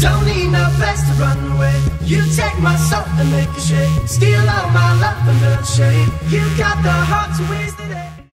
Don't need no place to run away. You take my soul and make a shake. Steal all my love and milkshake. You got the heart to waste it.